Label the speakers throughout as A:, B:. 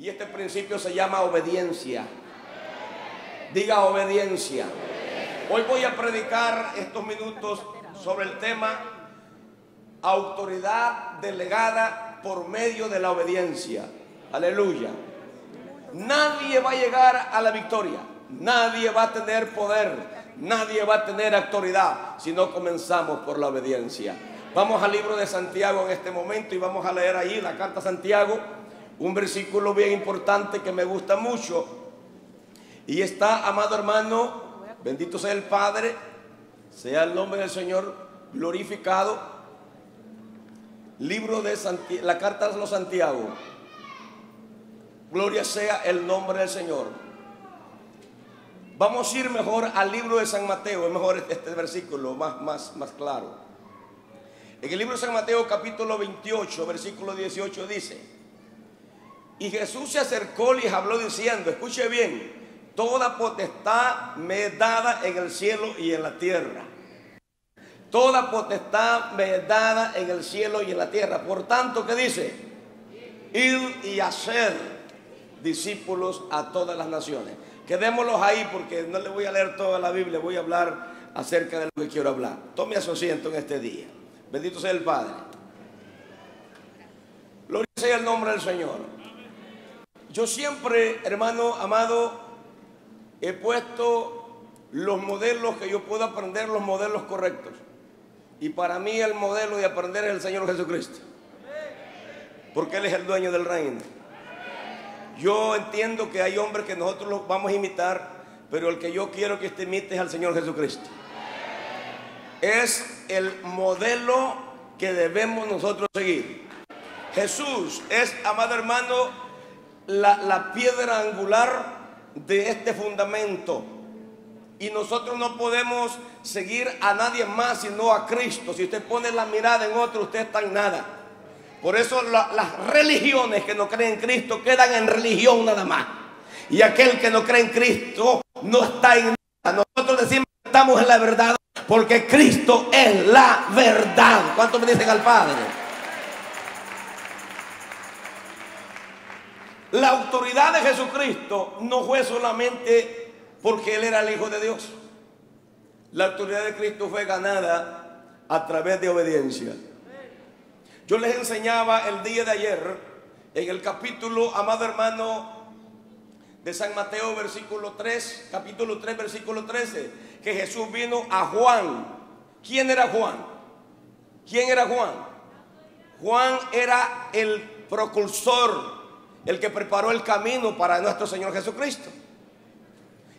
A: Y este principio se llama obediencia. Diga obediencia. Hoy voy a predicar estos minutos sobre el tema autoridad delegada por medio de la obediencia. Aleluya. Nadie va a llegar a la victoria. Nadie va a tener poder. Nadie va a tener autoridad si no comenzamos por la obediencia. Vamos al libro de Santiago en este momento y vamos a leer ahí la carta a Santiago, un versículo bien importante que me gusta mucho. Y está, amado hermano, bendito sea el Padre, sea el nombre del Señor glorificado. Libro de Santiago, la carta a los Santiago. Gloria sea el nombre del Señor. Vamos a ir mejor al libro de San Mateo, es mejor este versículo, más, más, más claro. En el libro de San Mateo capítulo 28, versículo 18 dice, y Jesús se acercó y les habló diciendo, escuche bien, toda potestad me es dada en el cielo y en la tierra. Toda potestad me es dada en el cielo y en la tierra. Por tanto, ¿qué dice? Ir y hacer discípulos a todas las naciones. Quedémoslos ahí porque no le voy a leer toda la Biblia, voy a hablar acerca de lo que quiero hablar. Tome su asiento en este día. Bendito sea el Padre. Gloria sea el nombre del Señor. Yo siempre, hermano amado, he puesto los modelos que yo puedo aprender, los modelos correctos. Y para mí el modelo de aprender es el Señor Jesucristo. Porque Él es el dueño del reino. Yo entiendo que hay hombres que nosotros los vamos a imitar, pero el que yo quiero que usted imite es al Señor Jesucristo. Es el modelo que debemos nosotros seguir. Jesús es, amado hermano, la, piedra angular de este fundamento. Y nosotros no podemos seguir a nadie más sino a Cristo. Si usted pone la mirada en otro, usted está en nada. Por eso la, las religiones que no creen en Cristo quedan en religión nada más. Y aquel que no cree en Cristo no está en nada. Nosotros decimos que estamos en la verdad porque Cristo es la verdad. ¿Cuánto me dicen al Padre? La autoridad de Jesucristo no fue solamente porque Él era el Hijo de Dios. La autoridad de Cristo fue ganada a través de obediencia. Yo les enseñaba el día de ayer en el capítulo, amado hermano, de San Mateo, versículo 3, capítulo 3, versículo 13, que Jesús vino a Juan. ¿Quién era Juan? ¿Quién era Juan? Juan era el procursor, el que preparó el camino para nuestro Señor Jesucristo.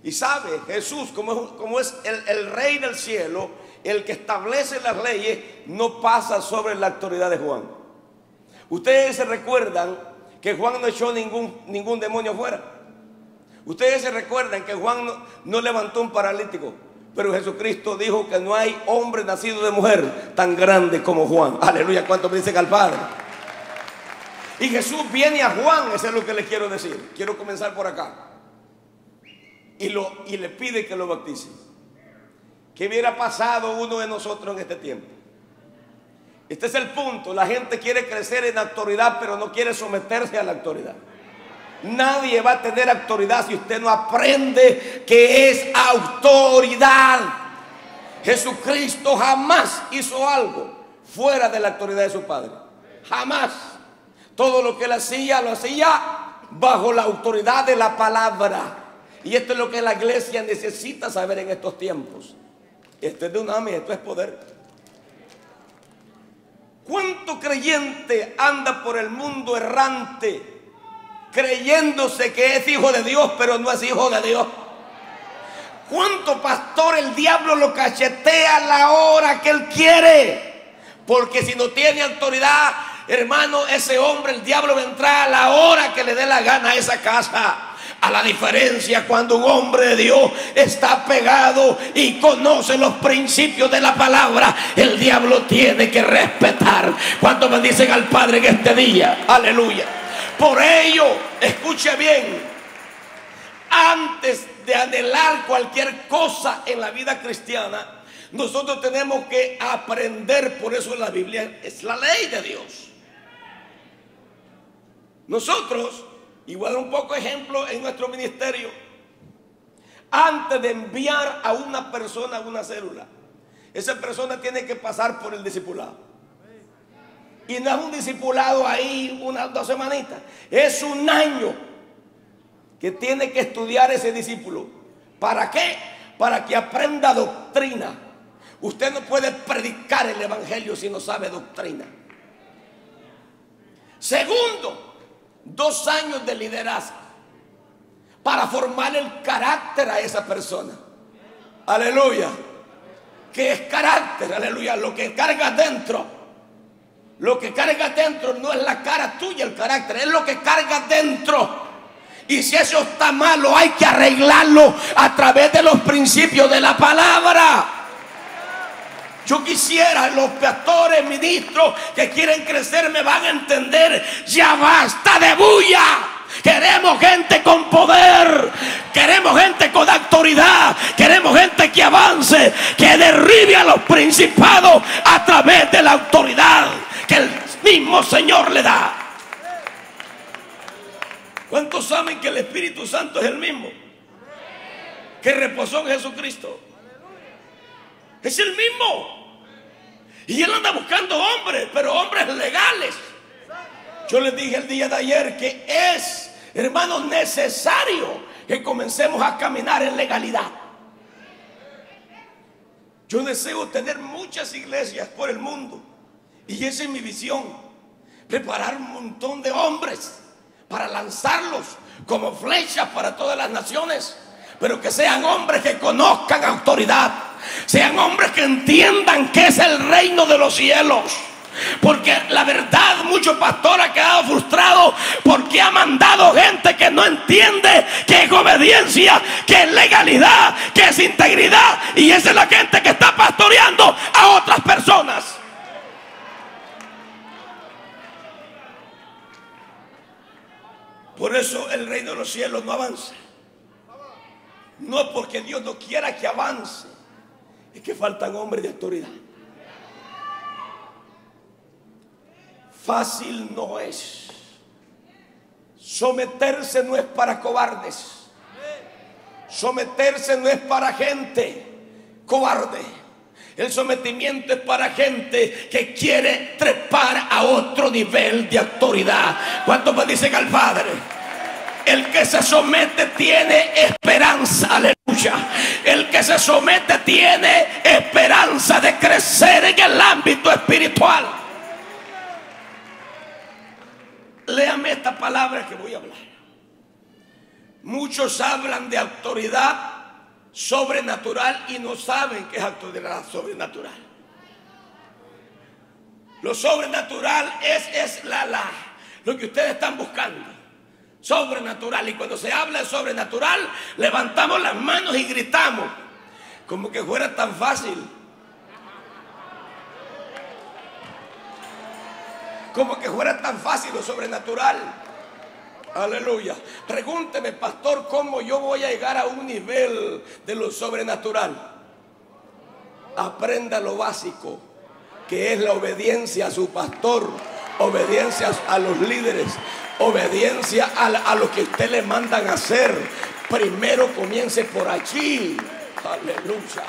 A: Y sabe, Jesús, como, es el, el rey del cielo, el que establece las leyes no pasa sobre la autoridad de Juan. Ustedes se recuerdan que Juan no echó ningún, ningún demonio fuera. Ustedes se recuerdan que Juan no, no, levantó un paralítico. Pero Jesucristo dijo que no hay hombre nacido de mujer tan grande como Juan. Aleluya, ¿cuánto me dicen al Padre? Y Jesús viene a Juan, eso es lo que le quiero decir. Quiero comenzar por acá. Y, lo, y le pide que lo bautice. ¿Qué hubiera pasado uno de nosotros en este tiempo? Este es el punto. La gente quiere crecer en autoridad, pero no quiere someterse a la autoridad. Nadie va a tener autoridad si usted no aprende que es autoridad. Jesucristo jamás hizo algo fuera de la autoridad de su Padre. Jamás. Todo lo que él hacía, lo hacía bajo la autoridad de la palabra. Y esto es lo que la iglesia necesita saber en estos tiempos. Esto es de un AMI, esto es poder. ¿Cuánto creyente anda por el mundo errante creyéndose que es hijo de Dios, pero no es hijo de Dios? ¿Cuánto pastor el diablo lo cachetea a la hora que él quiere? Porque si no tiene autoridad, hermano, ese hombre, el diablo va a la hora que le dé la gana a esa casa. A la diferencia cuando un hombre de Dios está pegado y conoce los principios de la palabra, el diablo tiene que respetar. ¿Cuánto bendicen al Padre en este día? Aleluya. Por ello, escuche bien, antes de anhelar cualquier cosa en la vida cristiana, nosotros tenemos que aprender, por eso la Biblia es la ley de Dios. Nosotros Y un poco ejemplo en nuestro ministerio. Antes de enviar a una persona a una célula, esa persona tiene que pasar por el discipulado. Y no es un discipulado ahí unas dos semanitas, es un año que tiene que estudiar ese discípulo. ¿Para qué? Para que aprenda doctrina. Usted no puede predicar el Evangelio si no sabe doctrina. Segundo, dos años de liderazgo para formar el carácter a esa persona. Aleluya. ¿Qué es carácter? Aleluya. Lo que carga dentro. Lo que carga dentro no es la cara tuya el carácter, es lo que carga dentro. Y si eso está malo, hay que arreglarlo a través de los principios de la palabra. Yo quisiera, los pastores, ministros que quieren crecer me van a entender. Ya basta de bulla. Queremos gente con poder. Queremos gente con autoridad. Queremos gente que avance, que derribe a los principados a través de la autoridad que el mismo Señor le da. ¿Cuántos saben que el Espíritu Santo es el mismo? Que reposó en Jesucristo. Es el mismo. Y él anda buscando hombres, pero hombres legales. Yo les dije el día de ayer que es, hermanos, necesario que comencemos a caminar en legalidad. Yo deseo tener muchas iglesias por el mundo. Y esa es mi visión. Preparar un montón de hombres para lanzarlos como flechas para todas las naciones. Pero que sean hombres que conozcan autoridad. Sean hombres que entiendan que es el reino de los cielos. Porque la verdad, mucho pastor ha quedado frustrado porque ha mandado gente que no entiende que es obediencia, que es legalidad, que es integridad. Y esa es la gente que está pastoreando a otras personas. Por eso el reino de los cielos no avanza. No porque Dios no quiera que avance. Es que faltan hombres de autoridad. Fácil no es. Someterse no es para cobardes. Someterse no es para gente cobarde. El sometimiento es para gente que quiere trepar a otro nivel de autoridad. ¿Cuántos me dicen al Padre? El que se somete tiene esperanza. El que se somete tiene esperanza de crecer en el ámbito espiritual. Léame esta palabra que voy a hablar. Muchos hablan de autoridad sobrenatural y no saben que es autoridad sobrenatural. Lo sobrenatural es, es la, la, lo que ustedes están buscando. Sobrenatural. Y cuando se habla de sobrenatural, levantamos las manos y gritamos. Como que fuera tan fácil. Como que fuera tan fácil lo sobrenatural. Aleluya. Pregúnteme, pastor, cómo yo voy a llegar a un nivel de lo sobrenatural. Aprenda lo básico, que es la obediencia a su pastor, obediencia a los líderes, obediencia a, a lo que usted le mandan a hacer. Primero comience por allí. Aleluya.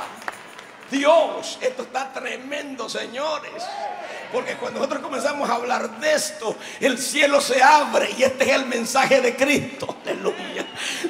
A: Dios, esto está tremendo, señores. Porque cuando nosotros comenzamos a hablar de esto, el cielo se abre y este es el mensaje de Cristo. Aleluya.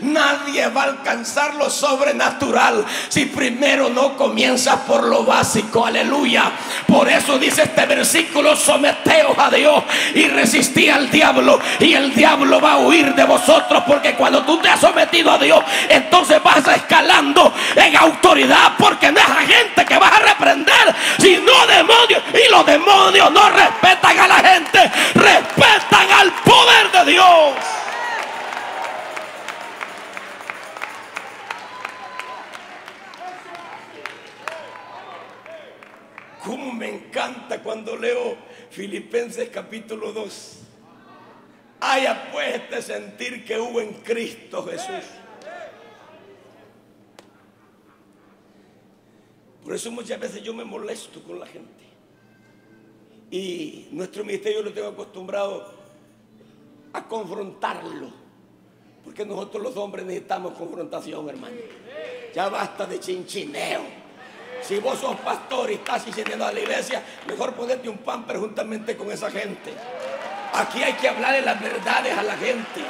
A: Nadie va a alcanzar lo sobrenatural si primero no comienza por lo básico. Aleluya. Por eso dice este versículo, someteos a Dios y resistí al diablo y el diablo va a huir de vosotros porque cuando tú te has sometido a Dios, entonces vas escalando en autoridad porque no es a gente que vas a reprender, sino demonios y los demonios no respetan a la gente, respetan al poder de Dios. Como me encanta cuando leo Filipenses capítulo 2. Haya pues este sentir que hubo en Cristo Jesús. Por eso muchas veces yo me molesto con la gente. Y nuestro ministerio lo tengo acostumbrado a confrontarlo. Porque nosotros los hombres necesitamos confrontación, hermano. Ya basta de chinchineo. Si vos sos pastor y estás incendiando a la iglesia, mejor ponerte un pan juntamente con esa gente. Aquí hay que hablarle las verdades a la gente.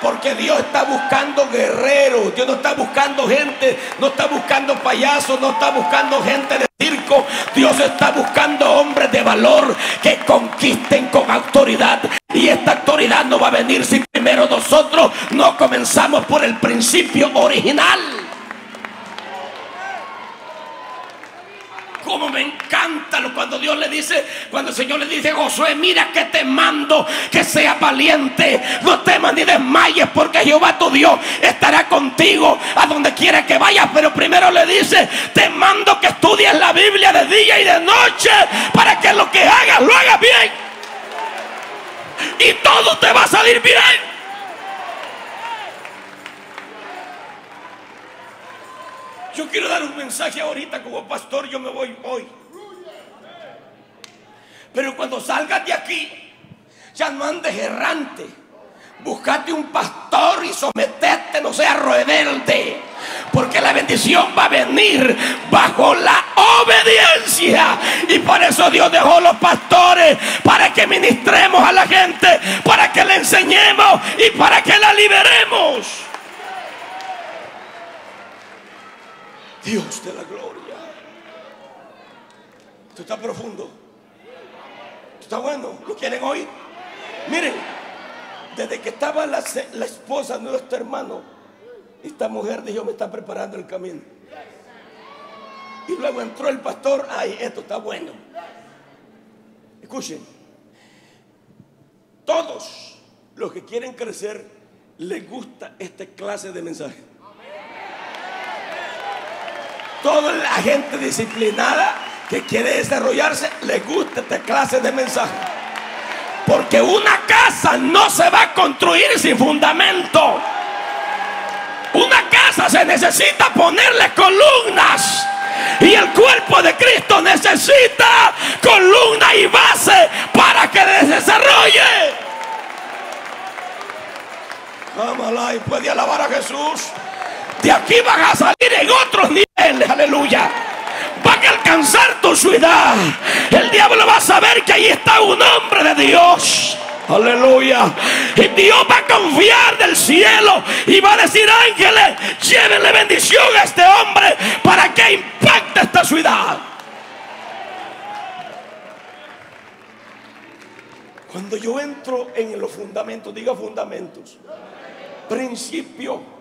A: Porque Dios está buscando guerreros. Dios no está buscando gente. No está buscando payasos. No está buscando gente de circo. Dios está buscando hombres de valor que conquisten con autoridad. Y esta autoridad no va a venir si primero nosotros no comenzamos por el principio original. Como me encanta cuando Dios le dice, cuando el Señor le dice, Josué, mira que te mando que seas valiente, no temas ni desmayes, porque Jehová tu Dios estará contigo a donde quiera que vayas. Pero primero le dice, te mando que estudies la Biblia de día y de noche, para que lo que hagas lo hagas bien. Y todo te va a salir bien. Yo quiero dar un mensaje ahorita como pastor, yo me voy hoy. Pero cuando salgas de aquí, ya no andes errante. Buscate un pastor y sometete, no seas rebelde. Porque la bendición va a venir bajo la obediencia. Y por eso Dios dejó los pastores para que ministremos a la gente, para que le enseñemos y para que la liberemos. Dios de la gloria. Esto está profundo. Esto está bueno. ¿Lo quieren oír? Miren, desde que estaba la, esposa de nuestro hermano, esta mujer dijo, me está preparando el camino. Y luego entró el pastor, ay, esto está bueno. Escuchen, todos los que quieren crecer les gusta esta clase de mensaje. Toda la gente disciplinada que quiere desarrollarse le gusta esta clase de mensaje. Porque una casa no se va a construir sin fundamento. Una casa se necesita ponerle columnas. Y el cuerpo de Cristo necesita columna y base para que se desarrolle. Amala y puede alabar a Jesús. De aquí van a salir en otros niveles, aleluya. Van a alcanzar tu ciudad. El diablo va a saber que ahí está un hombre de Dios. Aleluya. Y Dios va a confiar del cielo y va a decir, ángeles, llévenle bendición a este hombre para que impacte esta ciudad. Cuando yo entro en los fundamentos, diga fundamentos, principio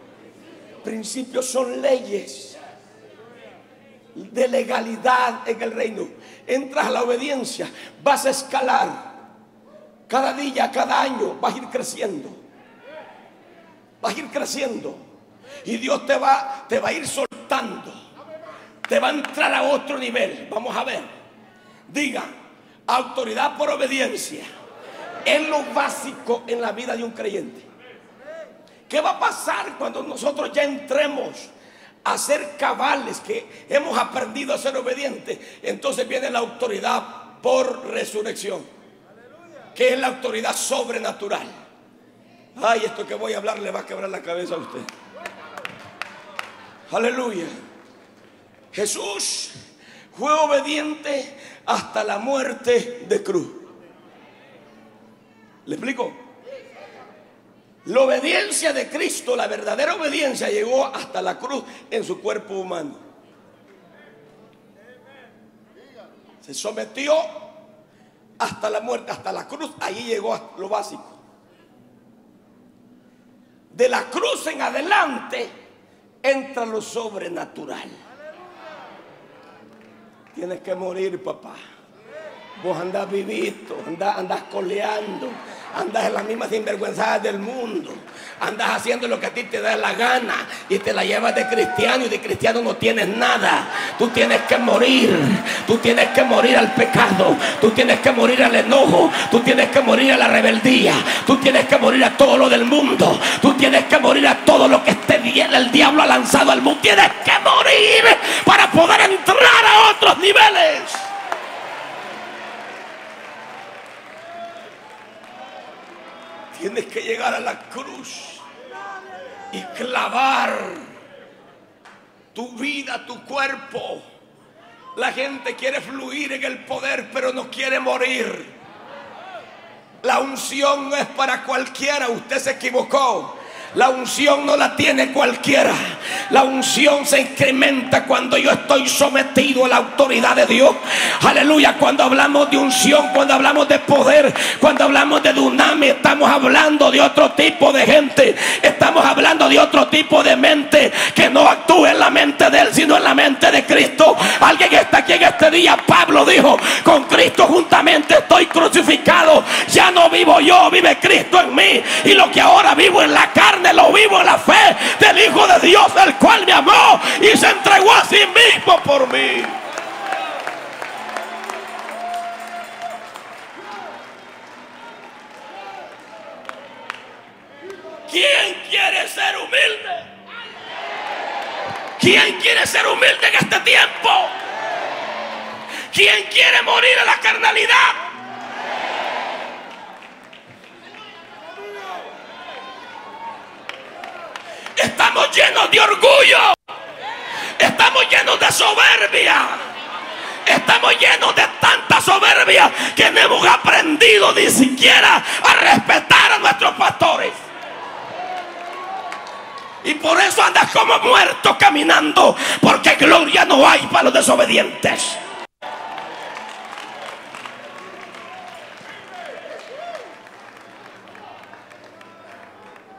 A: Principios son leyes de legalidad en el reino. Entras a la obediencia, vas a escalar. Cada día, cada año vas a ir creciendo. Vas a ir creciendo. Y Dios te va, te va a ir soltando. Te va a entrar a otro nivel. Vamos a ver. Diga, autoridad por obediencia. Es lo básico en la vida de un creyente. ¿Qué va a pasar cuando nosotros ya entremos a ser cabales, que hemos aprendido a ser obedientes? Entonces viene la autoridad por resurrección, que es la autoridad sobrenatural. Ay, esto que voy a hablar le va a quebrar la cabeza a usted. Aleluya. Jesús fue obediente hasta la muerte de cruz. ¿Le explico? La obediencia de Cristo, la verdadera obediencia, llegó hasta la cruz en su cuerpo humano. Se sometió hasta la muerte, hasta la cruz. Ahí llegó lo básico. De la cruz en adelante entra lo sobrenatural. Tienes que morir, papá. Vos andás vivito, andás, andás coleando andas en las mismas sinvergüenzas del mundo, andas haciendo lo que a ti te da la gana y te la llevas de cristiano y de cristiano no tienes nada. Tú tienes que morir, tú tienes que morir al pecado, tú tienes que morir al enojo, tú tienes que morir a la rebeldía, tú tienes que morir a todo lo del mundo, tú tienes que morir a todo lo que este el diablo ha lanzado al mundo. Tienes que morir para poder entrar a otros niveles. Tienes que llegar a la cruz. y clavar tu vida, tu cuerpo. La gente quiere fluir en el poder, pero no quiere morir. La unción no es para cualquiera, usted se equivocó. La unción no la tiene cualquiera. La unción se incrementa cuando yo estoy sometido a la autoridad de Dios. Aleluya. Cuando hablamos de unción, cuando hablamos de poder, cuando hablamos de dunami, estamos hablando de otro tipo de gente. Estamos hablando de otro tipo de mente que no actúa en la mente de él, sino en la mente de Cristo. Alguien que está aquí en este día, Pablo dijo, con Cristo juntamente estoy crucificado. Ya no vivo yo, vive Cristo en mí. Y lo que ahora vivo en la carne lo vivo en la fe del Hijo de Dios, el cual me amó y se entregó a sí mismo por mí. ¿Quién quiere ser humilde? ¿Quién quiere ser humilde en este tiempo? ¿Quién quiere morir a la carnalidad? Estamos llenos de orgullo. Estamos llenos de soberbia. Estamos llenos de tanta soberbia que no hemos aprendido ni siquiera a respetar a nuestros pastores. Y por eso andas como muerto caminando, porque gloria no hay para los desobedientes.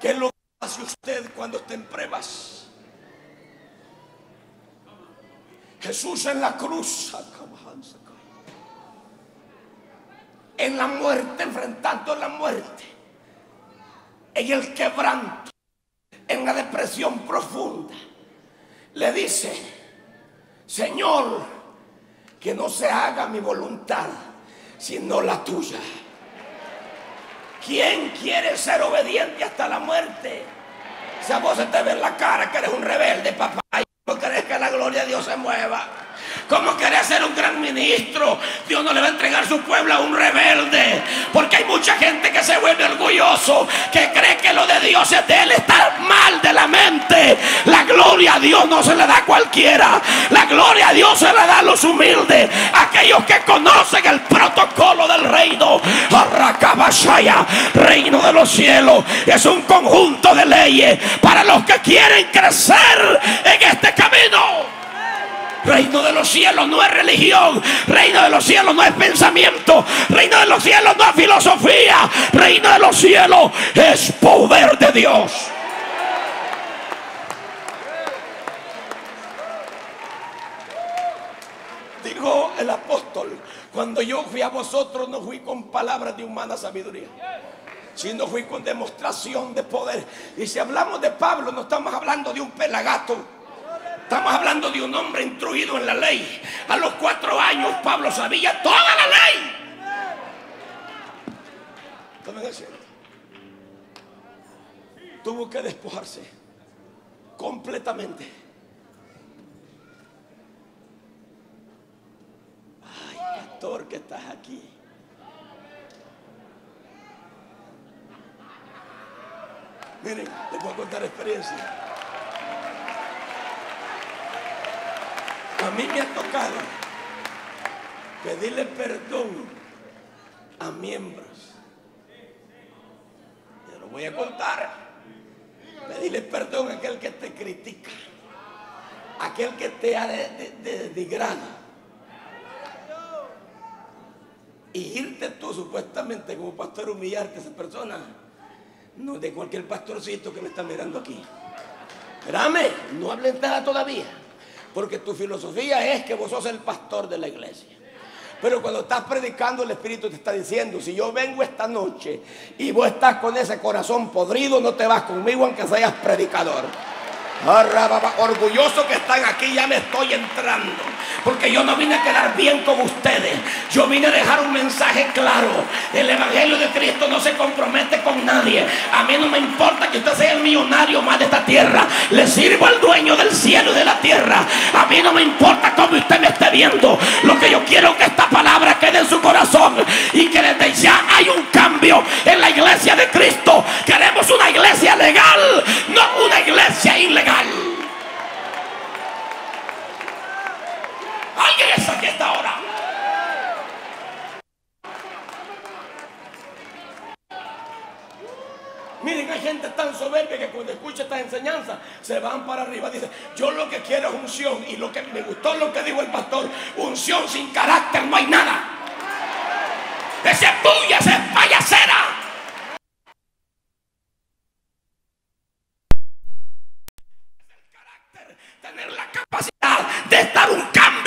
A: ¿Qué es lo hace usted cuando está en pruebas? Jesús en la cruz, en la muerte, enfrentando la muerte, en el quebranto, en la depresión profunda, le dice, Señor, que no se haga mi voluntad, sino la tuya. ¿Quién quiere ser obediente hasta la muerte? Si a vos se te ve en la cara que eres un rebelde, papá, y no crees que la gloria de Dios se mueva. ¿Cómo querés ser un gran ministro? Dios no le va a entregar su pueblo a un rebelde. Porque hay mucha gente que se vuelve orgulloso, que cree que lo de Dios es de él. Está mal de la mente. La gloria a Dios no se le da a cualquiera. La gloria a Dios se le da a los humildes. Aquellos que conocen el protocolo del reino. Arracabashaya, reino de los cielos. Es un conjunto de leyes para los que quieren crecer en este camino. Reino de los cielos no es religión. Reino de los cielos no es pensamiento. Reino de los cielos no es filosofía. Reino de los cielos es poder de Dios. Dijo el apóstol, cuando yo fui a vosotros no fui con palabras de humana sabiduría sino fui con demostración de poder. Y si hablamos de Pablo, no estamos hablando de un pelagato. Estamos hablando de un hombre instruido en la ley. A los cuatro años Pablo sabía toda la ley. Tuvo que despojarse completamente. Ay, pastor, que estás aquí. Miren, les voy a contar experiencia. A mí me ha tocado pedirle perdón a miembros. Te lo voy a contar. Pedirle perdón a aquel que te critica, aquel que te ha denigrado. Y irte tú supuestamente como pastor humillarte a esa persona. No de cualquier pastorcito que me está mirando aquí. Espérame, no hablen nada todavía. Porque tu filosofía es que vos sos el pastor de la iglesia. Pero cuando estás predicando, el Espíritu te está diciendo, si yo vengo esta noche y vos estás con ese corazón podrido, no te vas conmigo aunque seas predicador. Orgulloso que están aquí, ya me estoy entrando. Porque yo no vine a quedar bien con ustedes. Yo vine a dejar un mensaje claro. El Evangelio de Cristo no se compromete con nadie. A mí no me importa que usted sea el millonario más de esta tierra. Le sirvo al dueño del cielo y de la tierra. A mí no me importa cómo usted me esté viendo. Lo que yo quiero es que esta palabra quede en su corazón. Y que desde ya hay un cambio en la iglesia de Cristo. Queremos una iglesia legal, no una iglesia ¿Alguien está aquí esta hora? Miren, hay gente tan soberbia que cuando escucha estas enseñanzas se van para arriba. Dice, yo lo que quiero es unción. Y lo que me gustó lo que dijo el pastor, unción sin carácter, no hay nada. Ese es tuya, esa es payasera.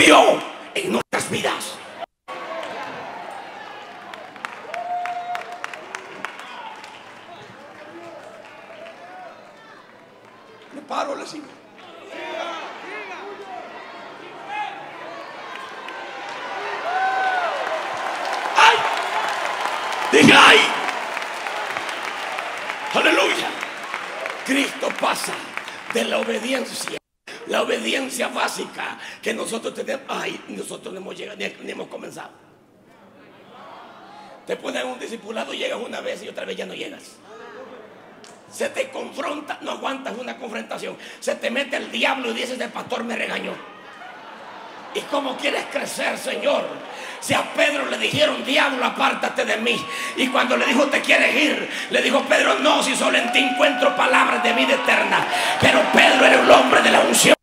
A: En nuestras vidas. Me paro, le sigo. ¡Ay! ¡ay! Aleluya. Cristo pasa de la obediencia, la obediencia básica que nosotros tenemos. Ay, nosotros no hemos llegado, ni, hemos comenzado. Te ponen un discipulado, llegas una vez y otra vez ya no llegas. Se te confronta, no aguantas una confrontación. Se te mete el diablo y dices, el pastor me regañó. ¿Y cómo quieres crecer, Señor? Si a Pedro le dijeron, diablo, apártate de mí. Y cuando le dijo, te quieres ir, le dijo Pedro, no, si solo en ti encuentro palabras de vida eterna. Pero Pedro era el hombre de la unción.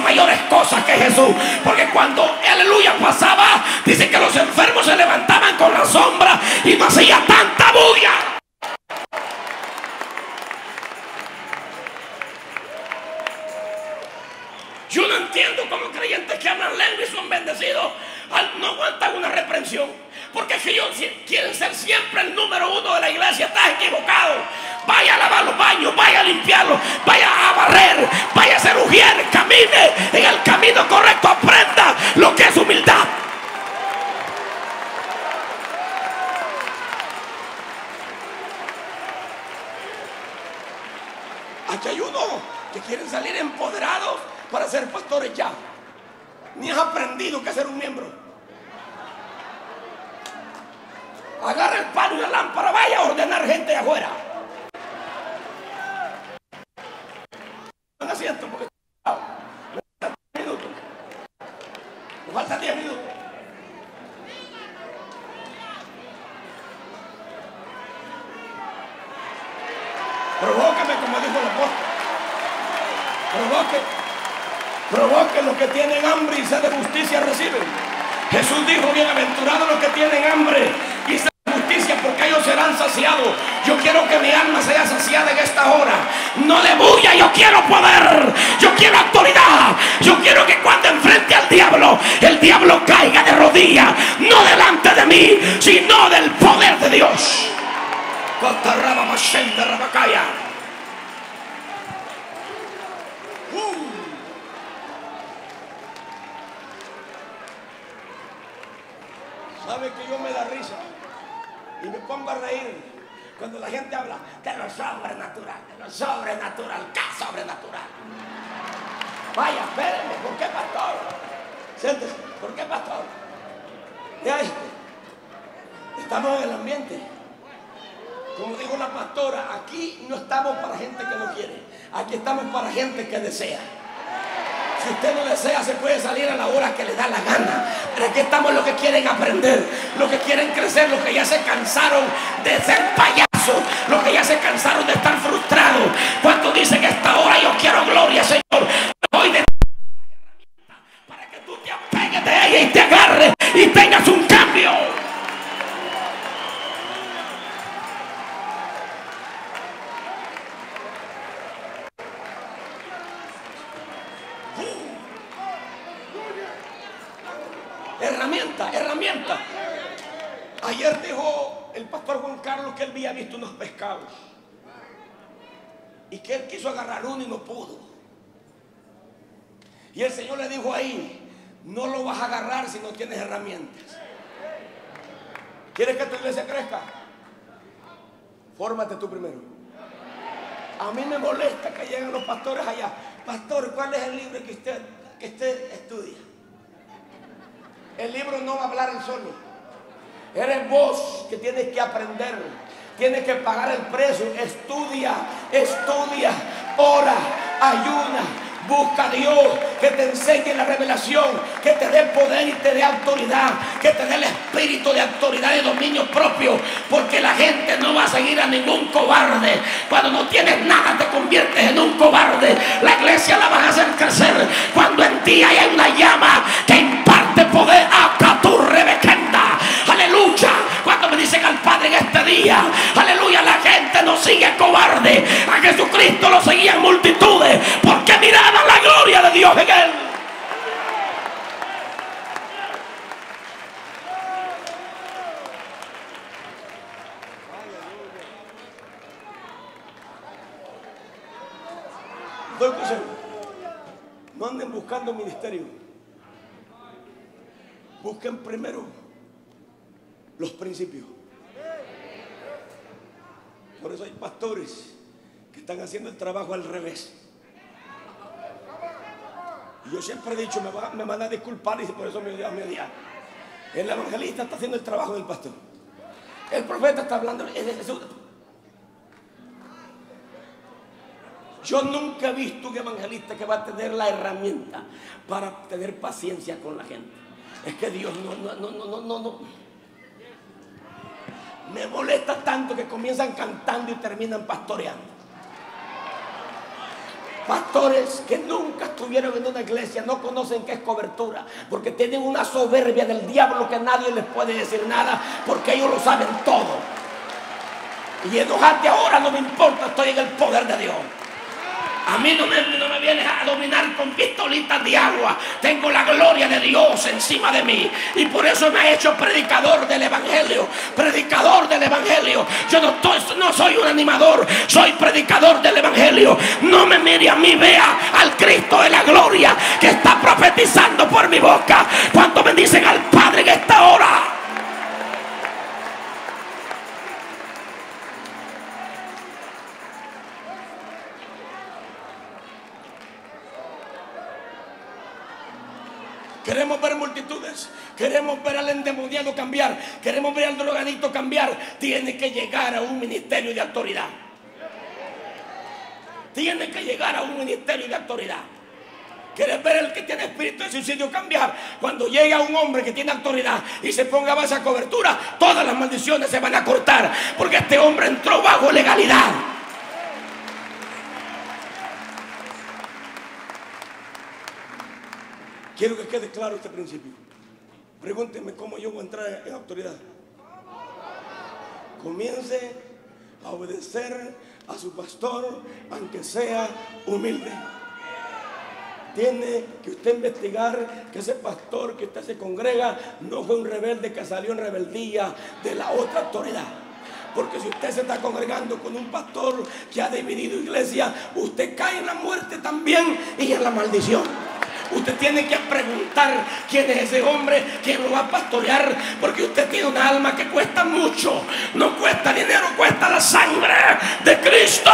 A: Mayores cosas que Jesús. Porque cuando, aleluya, pasaba, dice que los enfermos se levantaban con la sombra y no hacía tanta bulla. Entiendo cómo creyentes que hablan lengua y son bendecidos no aguantan una reprensión. Porque que ellos si- quieren ser siempre el número uno de la iglesia. Estás equivocado. Vaya a lavar los baños, vaya a limpiarlos, vaya a barrer, vaya a hacer ujier, camine en el camino correcto. Aprenda lo que es humildad. Aquí hay unos que quieren salir empoderados para ser pastores ya. Ni has aprendido que ser un miembro. Agarra el palo y la lámpara, vaya a ordenar gente de afuera. Para gente que desea. Si usted no desea, se puede salir a la hora que le da la gana. Pero aquí estamos los que quieren aprender, los que quieren crecer, los que ya se cansaron de ser payasos, los que ya se cansaron de estar frustrados. Cuando dicen esta hora yo quiero gloria, Señor, hoy de para que tú te apegues de ella y te agarres y tengas un cambio. Herramienta, herramienta. Ayer dijo el pastor Juan Carlos que él había visto unos pescados y que él quiso agarrar uno y no Y el Señor le dijo ahí, no lo vas a agarrar si no tienes herramientas. ¿Quieres que tu iglesia crezca? Fórmate tú primero. A mí me molesta que lleguen los pastores allá. Pastor, ¿cuál es el libro que usted, que usted estudia? El libro no va a hablar el solo. Eres vos que tienes que aprender. Tienes que pagar el precio. Estudia, estudia, ora, ayuna. Busca a Dios que te enseñe la revelación, que te dé poder y te dé autoridad, que te dé el espíritu de autoridad y dominio propio, porque la gente no
B: vas a seguir a ningún cobarde. Cuando no tienes nada te conviertes en un cobarde. La iglesia la vas a hacer crecer cuando en ti hay una llama que imparte poder a tu rebequenda. Aleluya. Cuando me dicen al Padre en este día, aleluya, la gente no sigue cobarde. A Jesucristo lo seguían multitudes Dios.
A: No anden buscando ministerio. Busquen primero los principios. Por eso hay pastores que están haciendo el trabajo al revés. Yo siempre he dicho, me, van a disculpar y por eso me me El evangelista está haciendo el trabajo del pastor. El profeta está hablando. Yo nunca he visto un evangelista que va a tener la herramienta para tener paciencia con la gente. Es que Dios no, no, no, no, no, no. Me molesta tanto que comienzan cantando y terminan pastoreando. Pastores que nunca estuvieron en una iglesia no conocen qué es cobertura, porque tienen una soberbia del diablo que nadie les puede decir nada, porque ellos lo saben todo. Y enojarte ahora no me importa, estoy en el poder de Dios. Mí no me, no me vienes a dominar con pistolitas de agua. Tengo la gloria de Dios encima de mí. Y por eso me ha hecho predicador del Evangelio. Predicador del Evangelio. Yo no, no soy un animador. Soy predicador del Evangelio. No me mire a mí. Vea al Cristo de la gloria que está profetizando por mi boca. Cuando bendicen al Padre en esta hora. Queremos ver al endemoniado cambiar. Queremos ver al drogadito cambiar. Tiene que llegar a un ministerio de autoridad. Tiene que llegar a un ministerio de autoridad. ¿Quieres ver el que tiene espíritu de suicidio cambiar? Cuando llega un hombre que tiene autoridad y se ponga bajo esa cobertura, todas las maldiciones se van a cortar. Porque este hombre entró bajo legalidad. Quiero que quede claro este principio. Pregúnteme cómo yo voy a entrar en autoridad. Comience a obedecer a su pastor, aunque sea humilde. Tiene que usted investigar que ese pastor que usted se congrega no fue un rebelde que salió en rebeldía de la otra autoridad. Porque si usted se está congregando con un pastor que ha dividido iglesia, usted cae en la muerte también y en la maldición. Usted tiene que preguntar quién es ese hombre, quién lo va a pastorear, porque usted tiene un alma que cuesta mucho. No cuesta dinero, cuesta la sangre de Cristo.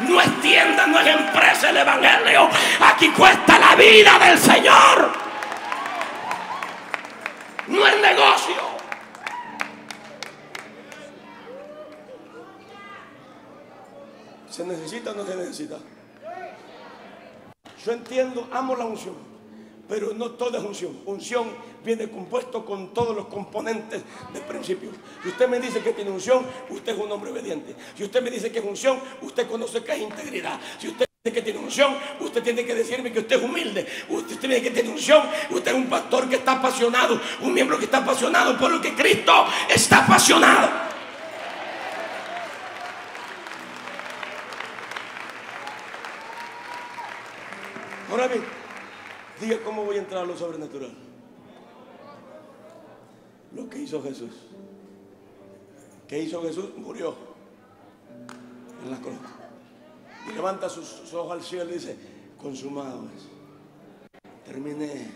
A: No es tienda, no es empresa el Evangelio. Aquí cuesta la vida del Señor. No es negocio. ¿Se necesita o no se necesita? Yo entiendo, amo la unción, pero no toda es unción. Unción viene compuesto con todos los componentes del principio. Si usted me dice que tiene unción, usted es un hombre obediente. Si usted me dice que es unción, usted conoce que es integridad. Si usted que tiene unción, usted tiene que decirme que usted es humilde. Usted tiene que tiene unción, usted es un pastor que está apasionado, un miembro que está apasionado por lo que Cristo está apasionado. Ahora diga cómo voy a entrar a lo sobrenatural. Lo que hizo Jesús. ¿Qué hizo Jesús? Murió en la cruz. Y levanta sus, ojos al cielo y dice, consumado es. Terminé,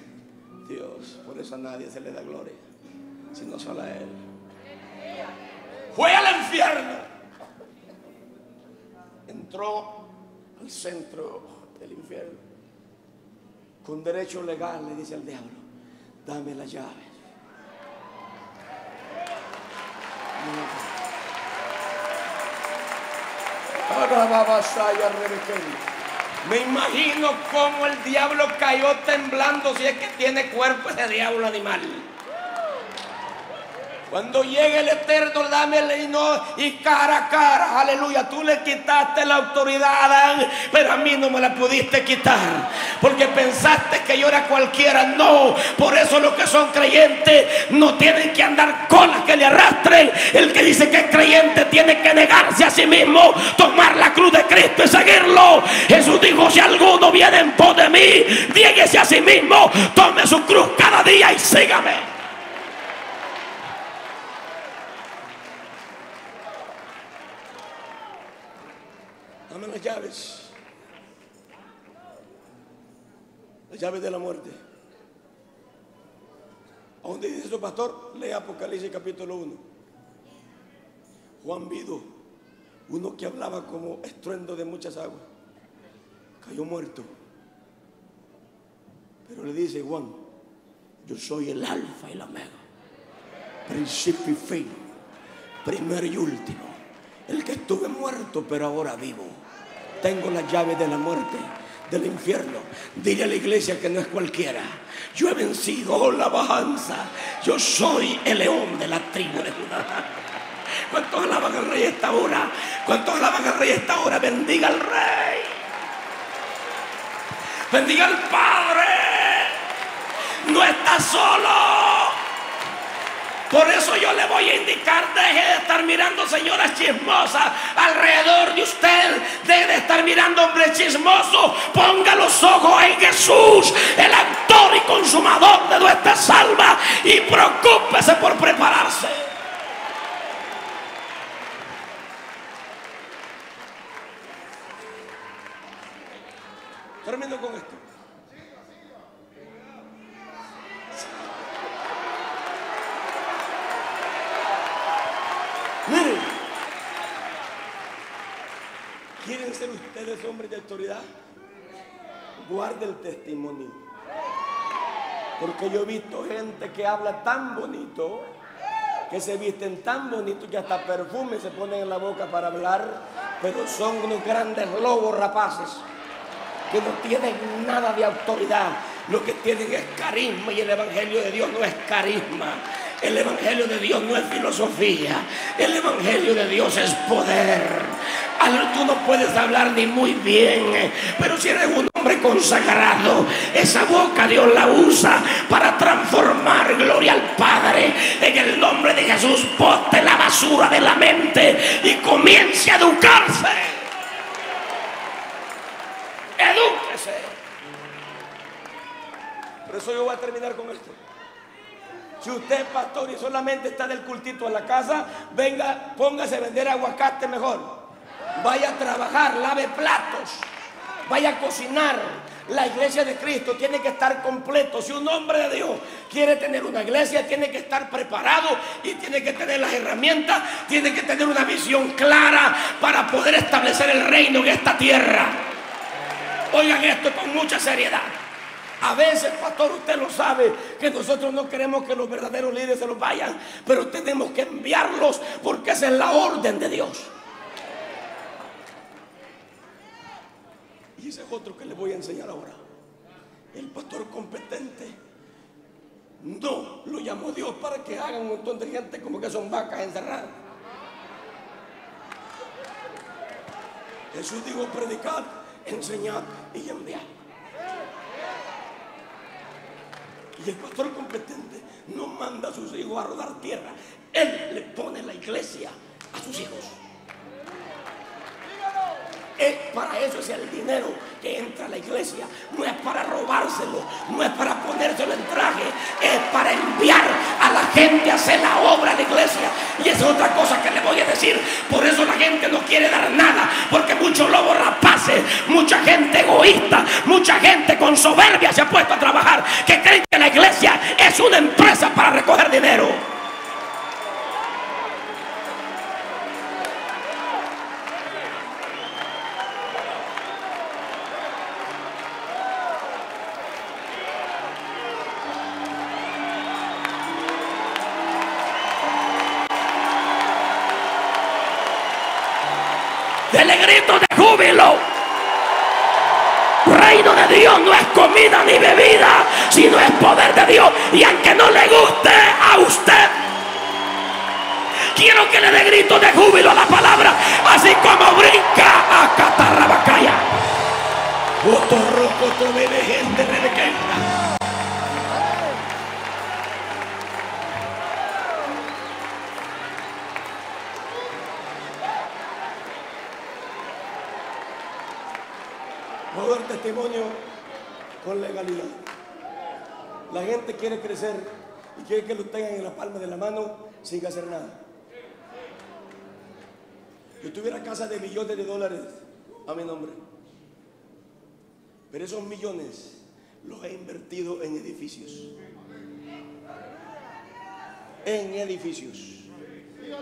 A: Dios, por eso a nadie se le da gloria, sino solo a Él. Fue al infierno. Entró al centro del infierno con derecho legal le dice al diablo, dame la llave. Me imagino cómo el diablo cayó temblando si es que tiene cuerpo ese diablo animal. Cuando llegue el Eterno, dame no y cara a cara. Aleluya. Tú le quitaste la autoridad a Adán, pero a mí no me la pudiste quitar. Porque pensaste que yo era cualquiera. No. Por eso los que son creyentes no tienen que andar colas que le arrastren. El que dice que es creyente tiene que negarse a sí mismo, tomar la cruz de Cristo y seguirlo. Jesús dijo: Si alguno viene en pos de mí, niéguese a sí mismo, tome su cruz cada día y sígame. Llaves. Las llaves de la muerte. ¿A dónde dice su pastor? Lee Apocalipsis capítulo 1. Juan Vido, uno que hablaba como estruendo de muchas aguas, cayó muerto. Pero le dice Juan, yo soy el alfa y la omega, principio y fin, primero y último, el que estuve muerto pero ahora vivo. Tengo la llave de la muerte, del infierno. Dile a la iglesia que no es cualquiera. Yo he vencido la bajanza. Yo soy el león de la tribu de Judá. ¿Cuántos alaban al rey esta hora? ¿Cuántos alaban al rey esta hora? Bendiga al rey. Bendiga al Padre. No está solo. Por eso yo le voy a indicar, deje de estar mirando señoras chismosas alrededor de usted, deje de estar mirando hombres chismosos, ponga los ojos en Jesús, el actor y consumador de nuestra salva y preocúpese por prepararse. Termino con esto. ¿Quieren ser ustedes hombres de autoridad? Guarde el testimonio. Porque yo he visto gente que habla tan bonito, que se visten tan bonito que hasta perfume se ponen en la boca para hablar, pero son unos grandes lobos rapaces que no tienen nada de autoridad. Lo que tienen es carisma y el Evangelio de Dios no es carisma. El Evangelio de Dios no es filosofía. El Evangelio de Dios es poder. Tú no puedes hablar ni muy bien, pero si eres un hombre consagrado, esa boca Dios la usa para transformar gloria al Padre. En el nombre de Jesús, poste la basura de la mente y comience a educarse. Edúquese. Por eso yo voy a terminar con esto. Si usted pastor y solamente está del cultito en la casa, venga, póngase a vender aguacate mejor. Vaya a trabajar, lave platos, vaya a cocinar. La iglesia de Cristo tiene que estar completo. Si un hombre de Dios quiere tener una iglesia, tiene que estar preparado y tiene que tener las herramientas, tiene que tener una visión clara para poder establecer el reino en esta tierra. Oigan esto con mucha seriedad. A veces, pastor, usted lo sabe, que nosotros no queremos que los verdaderos líderes se los vayan, pero tenemos que enviarlos porque esa es la orden de Dios. Y ese es otro que le voy a enseñar ahora. El pastor competente no lo llamó Dios para que hagan un montón de gente como que son vacas encerradas. Jesús dijo predicar, enseñar y enviar. Y el pastor competente no manda a sus hijos a rodar tierra. Él le pone la iglesia a sus hijos. Es para eso es el dinero que entra a la iglesia. No es para robárselo, no es para ponérselo en traje, es para enviar a la gente a hacer la obra de la iglesia. Y esa es otra cosa que le voy a decir. Por eso la gente no quiere dar nada, porque muchos lobos rapaces, mucha gente egoísta, mucha gente con soberbia se ha puesto a trabajar, que creen que la iglesia es una empresa para recoger dinero. Y
B: que
A: lo tengan en la palma de la mano sin hacer nada. Yo tuviera casa de millones de dólares a mi nombre. Pero esos millones los he invertido en edificios. En edificios.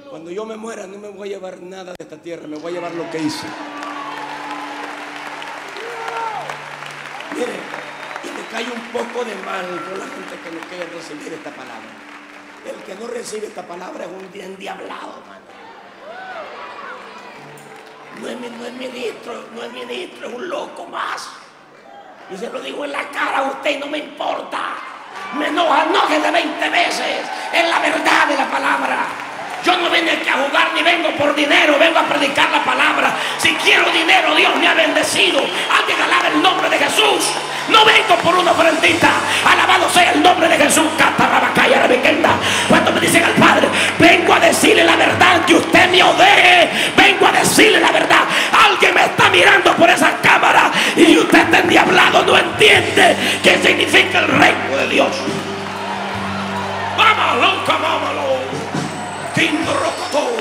A: Cuando yo me muera no me voy a llevar nada de esta tierra, me voy a llevar lo que hice. Poco de mal con la gente que no quiere recibir esta palabra. El que no recibe esta palabra es un endiablado, hermano.
B: No es, no es ministro, no es ministro, es un loco más. Y se lo digo en la cara a usted y no me importa. Me enoja, enójese 20 veces. Es la verdad de la palabra. Yo no vine aquí a jugar ni vengo por dinero, vengo a predicar la palabra. Si quiero dinero, Dios me ha bendecido. Alguien alabe el nombre de Jesús. No vengo por una ofrendita. Alabado sea el nombre de Jesús. Catarrabacaya, rebequenda. Cuando me dicen al Padre, vengo a decirle la verdad que usted me odee. Vengo a decirle la verdad. Alguien me está mirando por esa cámara y usted está endiablado, no entiende qué significa el reino de Dios. Vámonos, vámonos. King Rocoto.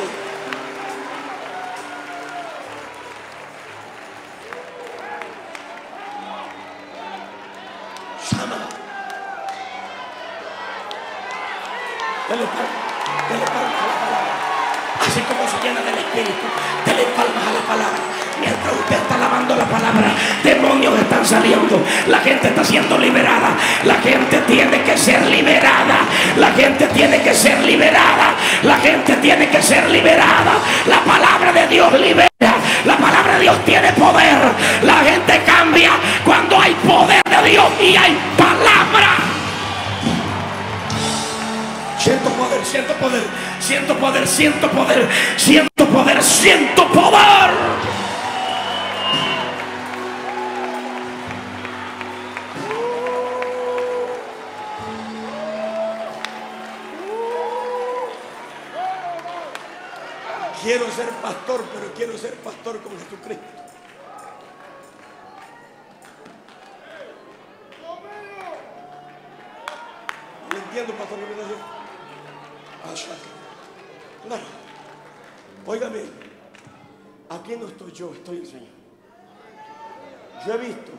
A: Llama. Dele dele palmas a la palabra.
B: Así como se llena del Espíritu, dele palmas a la palabra. Mientras usted está lavando la palabra, demonios están saliendo. La gente está siendo liberada. La gente tiene que ser liberada. La gente tiene que ser liberada. La gente tiene que ser liberada. La palabra de Dios libera. La palabra de Dios tiene poder. La gente cambia cuando hay poder de Dios y hay palabra. Siento poder, siento poder, siento poder, siento poder, siento poder, siento poder.
A: Quiero ser pastor, pero quiero ser pastor como Jesucristo. ¿Le entiendo, pastor? Claro. Óigame, aquí no estoy yo, estoy el Señor. Yo he visto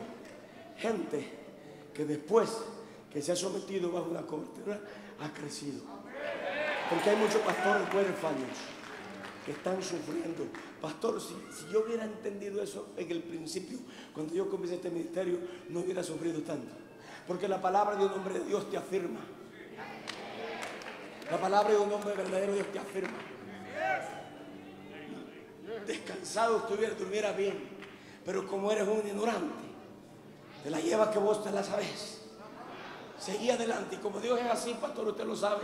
A: gente que después que se ha sometido bajo una cobertura ha crecido. Porque hay muchos pastores huérfanos que están sufriendo. Pastor, si, yo hubiera entendido eso en el principio, cuando yo comencé este ministerio, no hubiera sufrido tanto. Porque la palabra de un hombre de Dios te afirma. La palabra de un hombre verdadero Dios te afirma. Descansado estuviera, bien. Pero como eres un ignorante, te la lleva que vos te la sabes. Seguí adelante. Y como Dios es así, pastor, usted lo sabe.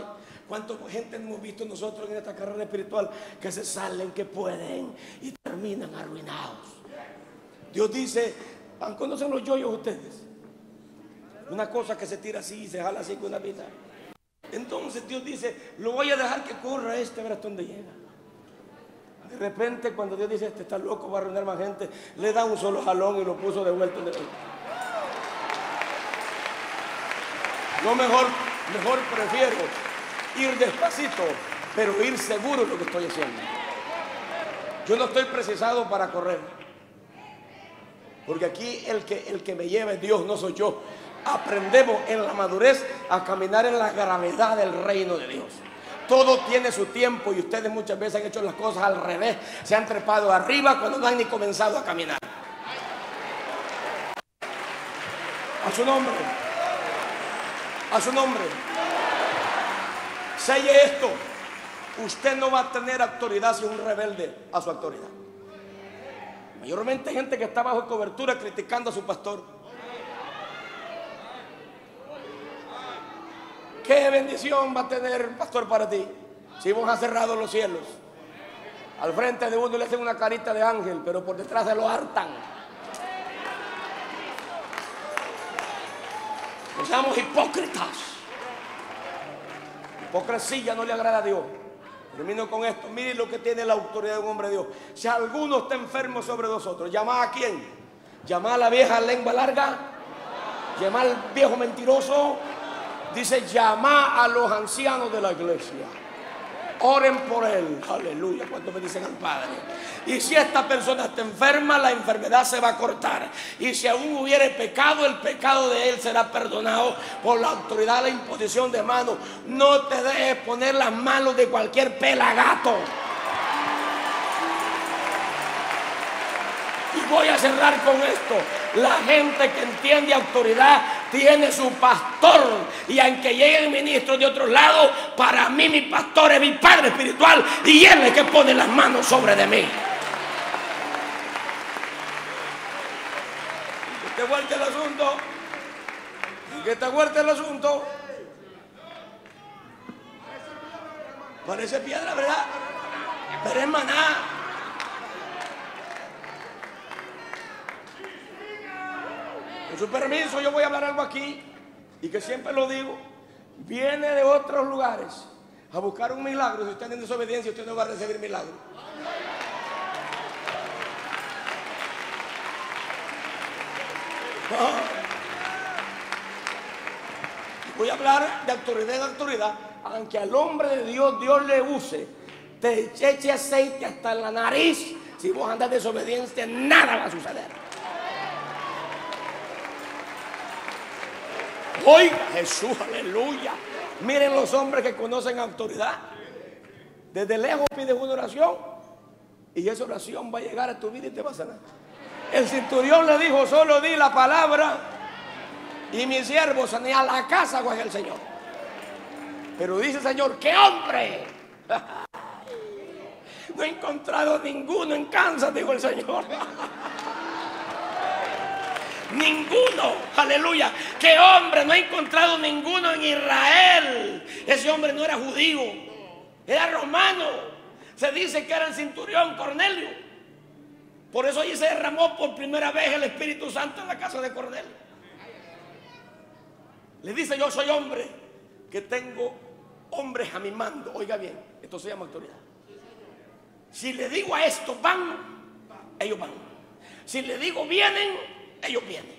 A: ¿Cuánta gente hemos visto nosotros en esta carrera espiritual que se salen, que pueden y terminan arruinados? Dios dice, "Ah, ¿conocen los yoyos ustedes? Una cosa que se tira así y se jala así con una vida. Entonces Dios dice, lo voy a dejar que corra este, a ver hasta dónde llega. De repente cuando Dios dice, este está loco, va a arruinar más gente, le da un solo jalón y lo puso de vuelta. donde- Yo mejor, mejor prefiero ir despacito, pero ir seguro en lo que estoy haciendo. Yo no estoy precisado para correr. Porque aquí el que, el que me lleva es Dios, no soy yo. Aprendemos en la madurez a caminar en la gravedad del reino de Dios. Todo tiene su tiempo y ustedes muchas veces han hecho las cosas al revés. Se han trepado arriba cuando no han ni comenzado a caminar. A su nombre. A su nombre. Selle esto. Usted no va a tener autoridad si es un rebelde a su autoridad. Mayormente gente que está bajo cobertura criticando a su pastor. ¿Qué bendición va a tener el pastor para ti? Si vos has cerrado los cielos. Al frente de uno le hacen una carita de ángel, pero por detrás se lo hartan. No seamos hipócritas. Hipocresía no le agrada a Dios. Termino con esto. Miren lo que tiene la autoridad de un hombre de Dios. Si alguno está enfermo sobre nosotros, llama a quién? Llama a la vieja lengua larga. Llama al viejo mentiroso. Dice, llama a los ancianos de la iglesia. Oren por él. Aleluya. Cuando me dicen al Padre. Y si esta persona está enferma, la enfermedad se va a cortar. Y si aún hubiere pecado, el pecado de él será perdonado por la autoridad de la imposición de manos. No te dejes poner las manos de cualquier pelagato. Y voy a cerrar con esto. La gente que entiende autoridad tiene su pastor. Y aunque lleguen ministros de otros lados, para mí mi pastor es mi padre espiritual y él es que pone las manos sobre de mí. Que te vuelve el asunto. Que te vuelve el asunto. Parece piedra, ¿verdad? Pero maná. Con su permiso, yo voy a hablar algo aquí y que siempre lo digo. Viene de otros lugares a buscar un milagro. Si usted en desobediencia, usted no va a recibir milagro. Voy a hablar de autoridad en autoridad. Aunque al hombre de Dios, Dios le use, te eche aceite hasta la nariz. Si vos andas desobediente, nada va a suceder. Oiga, Jesús, aleluya. Miren los hombres que conocen autoridad. Desde lejos pides una oración y esa oración va a llegar a tu vida y te va a sanar. El centurión le dijo, solo di la palabra y mi siervo sanea la casa con el Señor. Pero dice el Señor, ¡qué hombre! No he encontrado ninguno en Kansas, dijo el Señor. Ninguno, aleluya. ¿Qué hombre? No he encontrado ninguno en Israel. Ese hombre no era judío, era romano. Se dice que era el cinturón Cornelio. Por eso allí se derramó por primera vez el Espíritu Santo en la casa de Cornelio. Le dice, yo soy hombre que tengo hombres a mi mando. Oiga bien, esto se llama autoridad. Si le digo a esto, van, ellos van. Si le digo vienen, ellos vienen.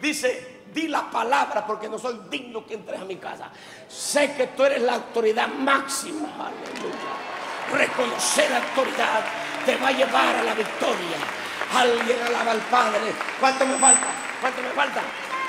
A: Dice, di la palabra porque no soy digno que entres a mi casa. Sé que tú eres la autoridad máxima. Aleluya. Reconocer la autoridad te va a llevar a la victoria. Alguien alaba al Padre. ¿Cuánto me falta? ¿Cuánto me falta?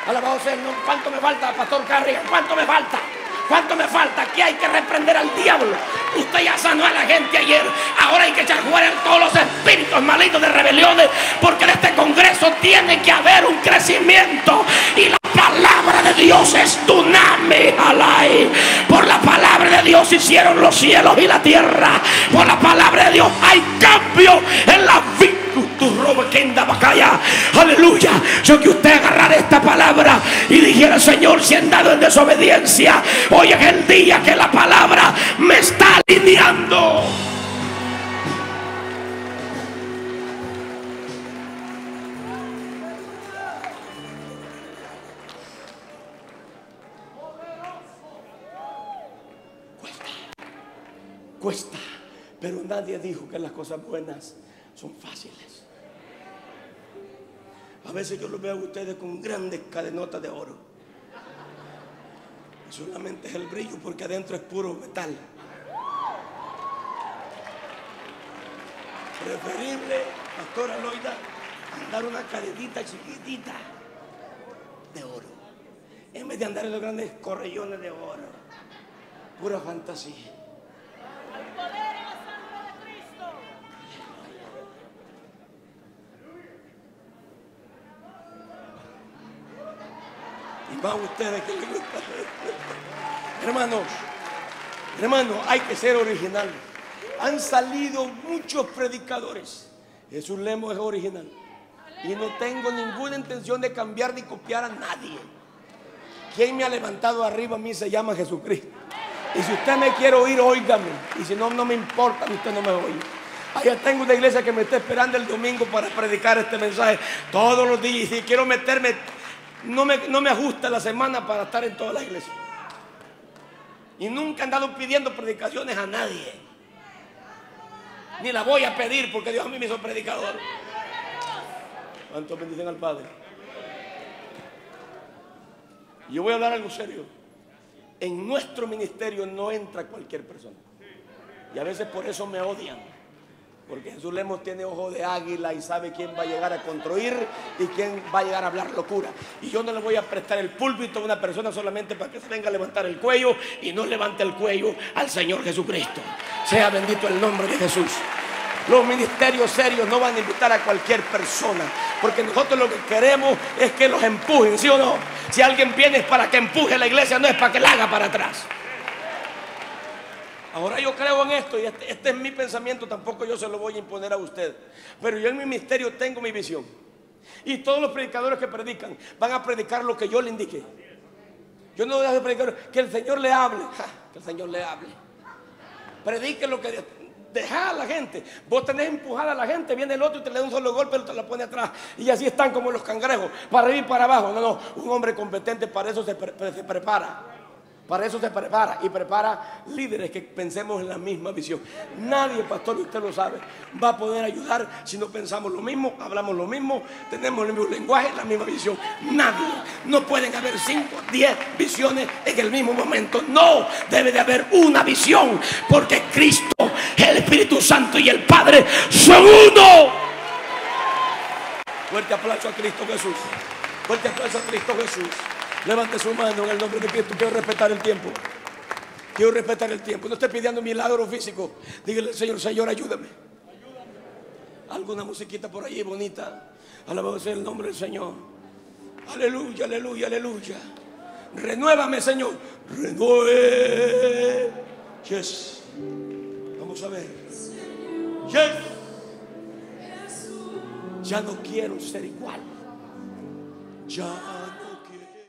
A: Alabado sea el. ¿Cuánto me falta, Pastor Carriga? ¿Cuánto me falta? ¿Cuánto me falta? Aquí hay que reprender al diablo. Usted ya sanó a la gente ayer. Ahora hay que echar fuera todos los espíritus malignos de rebeliones. Porque en este congreso tiene que haber un crecimiento. Y la palabra de Dios es tuname alay. Por la palabra de Dios hicieron los cielos y la tierra. Por la palabra de Dios hay cambio en la vida Aleluya. Yo que usted agarrara esta palabra y dijera, Señor, si han dado en desobediencia, hoy es el día que la palabra me está alineando. Cuesta, cuesta, pero nadie dijo que las cosas buenas son fáciles. A veces yo los veo a ustedes con grandes cadenotas de oro. Solamente es el brillo porque adentro es puro metal. Preferible, pastora Loida, andar una cadenita chiquitita de oro. En vez de andar en los grandes correllones de oro. Pura fantasía. Van ustedes que les gusta. Hermanos, hermanos, hay que ser original. Han salido muchos predicadores. Jesús Lemos es original. Y no tengo ninguna intención de cambiar ni copiar a nadie. Quien me ha levantado arriba a mí se llama Jesucristo. Y si usted me quiere oír, óigame. Y si no, no me importa, usted no me oye. Allá tengo una iglesia que me está esperando el domingo para predicar este mensaje todos los días. Y si quiero meterme, no me, no me ajusta la semana para estar en toda la iglesia. Y nunca he andado pidiendo predicaciones a nadie. Ni la voy a pedir porque Dios a mí me hizo predicador. ¿Cuántos bendicen al Padre? Yo voy a hablar algo serio. En nuestro ministerio no entra cualquier persona. Y a veces por eso me odian. Porque Jesús Lemos tiene ojo de águila y sabe quién va a llegar a construir y quién va a llegar a hablar locura. Y yo no le voy a prestar el púlpito a una persona solamente para que se venga a levantar el cuello y no levante el cuello al Señor Jesucristo. Sea bendito el nombre de Jesús. Los ministerios serios no van a invitar a cualquier persona, porque nosotros lo que queremos es que los empujen, ¿sí o no? Si alguien viene es para que empuje la iglesia, no es para que la haga para atrás. Ahora yo creo en esto y este, este, es mi pensamiento, tampoco yo se lo voy a imponer a usted. Pero yo en mi ministerio tengo mi visión. Y todos los predicadores que predican van a predicar lo que yo le indiqué. Yo no voy a predicar que el Señor le hable, que el Señor le hable. Predique lo que deja a la gente. Vos tenés empujada a la gente, viene el otro y te le da un solo golpe, y te la pone atrás. Y así están como los cangrejos, para arriba y para abajo. No, no, un hombre competente para eso se prepara. Para eso se prepara y prepara líderes que pensemos en la misma visión. Nadie, pastor, usted lo sabe, va a poder ayudar si no pensamos lo mismo, hablamos lo mismo, tenemos el mismo lenguaje, la misma visión. Nadie. No pueden haber cinco, diez visiones en el mismo momento. No, debe de haber una visión, porque Cristo, el Espíritu Santo y el Padre son uno. Fuerte aplauso a Cristo Jesús. Fuerte aplauso a Cristo Jesús. Levante su mano en el nombre de Cristo. Quiero respetar el tiempo. Quiero respetar el tiempo. No estoy pidiendo un milagro físico. Dígale al Señor, Señor, ayúdame. Alguna musiquita por ahí bonita. Alabado sea el nombre del Señor. Aleluya, aleluya, aleluya. Renuévame, Señor. Renueve. Yes. Vamos a ver. Yes. Ya no quiero ser igual. Ya